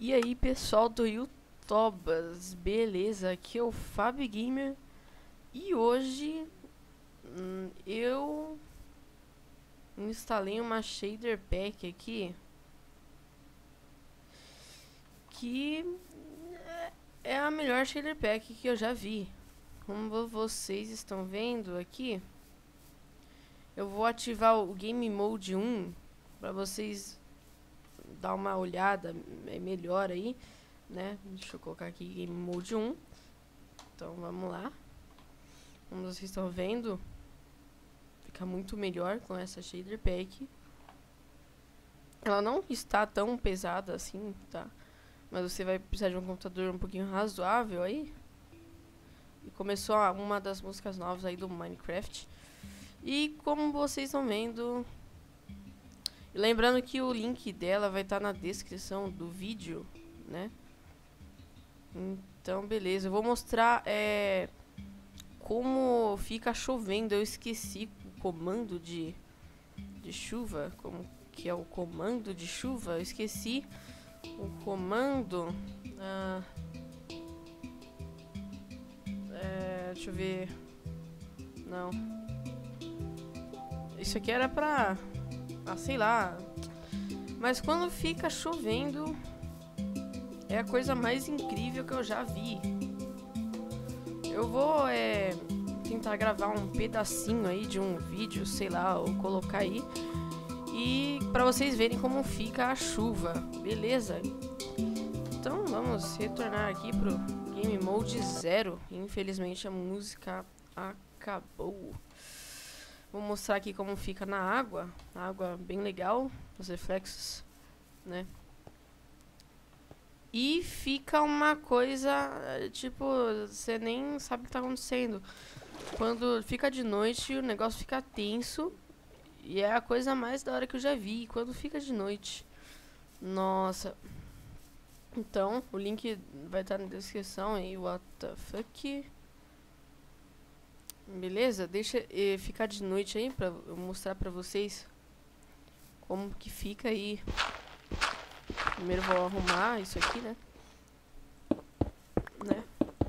E aí pessoal do YouTubers, beleza? Aqui é o Fábio Gamer e hoje hum, eu instalei uma shader pack aqui que é a melhor shader pack que eu já vi. Como vocês estão vendo aqui, eu vou ativar o Game Mode 1 para vocês dar uma olhada é melhor aí, né? Deixa eu colocar aqui Game Mode 1. Então vamos lá. Como vocês estão vendo, fica muito melhor com essa shader pack. Ela não está tão pesada assim, tá? Mas você vai precisar de um computador um pouquinho razoável aí. E começou uma das músicas novas aí do Minecraft. E como vocês estão vendo, Lembrando que o link dela vai estar tá na descrição do vídeo, né? Então, beleza. Eu vou mostrar é, como fica chovendo. Eu esqueci o comando de, de chuva. Como que é o comando de chuva? Eu esqueci o comando. Ah, é, deixa eu ver. Não. Isso aqui era pra ah, sei lá. Mas quando fica chovendo, é a coisa mais incrível que eu já vi. Eu vou é, tentar gravar um pedacinho aí de um vídeo, sei lá, ou colocar aí. E para vocês verem como fica a chuva, beleza? Então vamos retornar aqui pro Game Mode 0. Infelizmente a música acabou. Vou mostrar aqui como fica na água. água bem legal, os reflexos, né? E fica uma coisa, tipo, você nem sabe o que tá acontecendo. Quando fica de noite, o negócio fica tenso. E é a coisa mais da hora que eu já vi. Quando fica de noite. Nossa. Então, o link vai estar tá na descrição aí. What the fuck? Beleza? Deixa eh, ficar de noite aí pra eu mostrar pra vocês como que fica aí. Primeiro vou arrumar isso aqui, né? Né?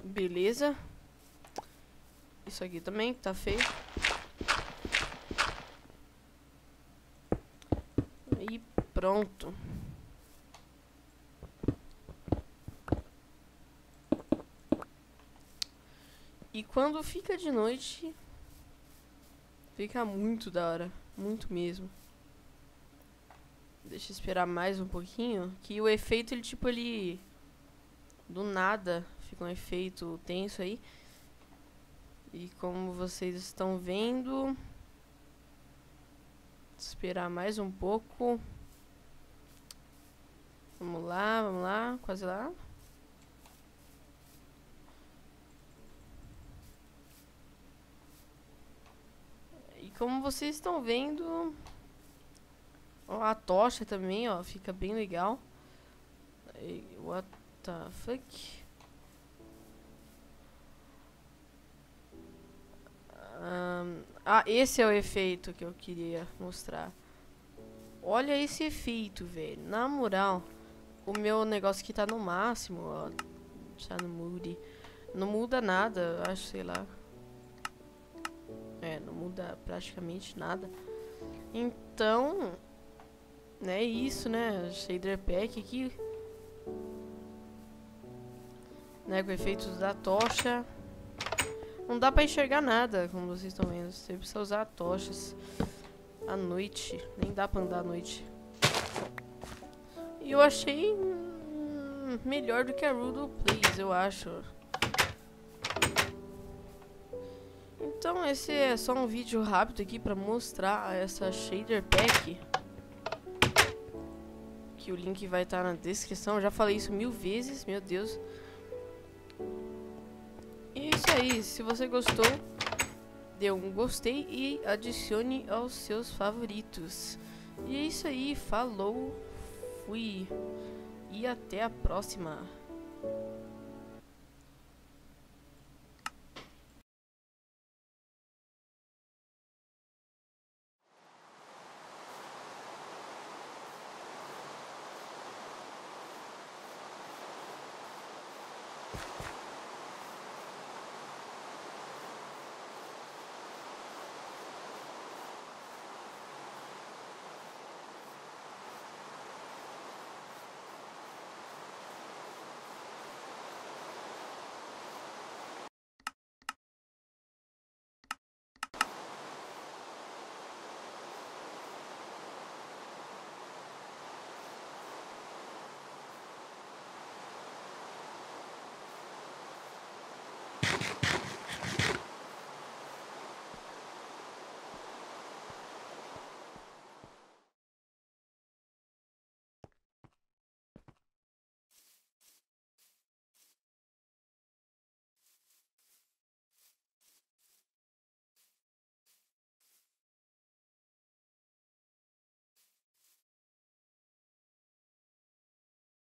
Beleza. Isso aqui também tá feio. Aí pronto. E quando fica de noite, fica muito da hora. Muito mesmo. Deixa eu esperar mais um pouquinho. Que o efeito, ele tipo, ele... Do nada, fica um efeito tenso aí. E como vocês estão vendo... Esperar mais um pouco. Vamos lá, vamos lá, quase lá. Como vocês estão vendo, a tocha também, ó, fica bem legal. What the fuck? Um, ah, esse é o efeito que eu queria mostrar. Olha esse efeito, velho. Na moral, o meu negócio aqui tá no máximo, ó. Tá no mood. Não muda nada, acho, sei lá. É, não muda praticamente nada. Então, é isso, né? Shader Pack aqui. Né, com efeitos da tocha. Não dá pra enxergar nada, como vocês estão vendo. Você precisa usar tochas à noite. Nem dá pra andar à noite. E eu achei hum, melhor do que a Rudo Plays, eu acho. Então esse é só um vídeo rápido aqui para mostrar essa shader pack. Que o link vai estar tá na descrição. Eu já falei isso mil vezes, meu Deus. E é isso aí, se você gostou, dê um gostei e adicione aos seus favoritos. E é isso aí, falou, fui e até a próxima.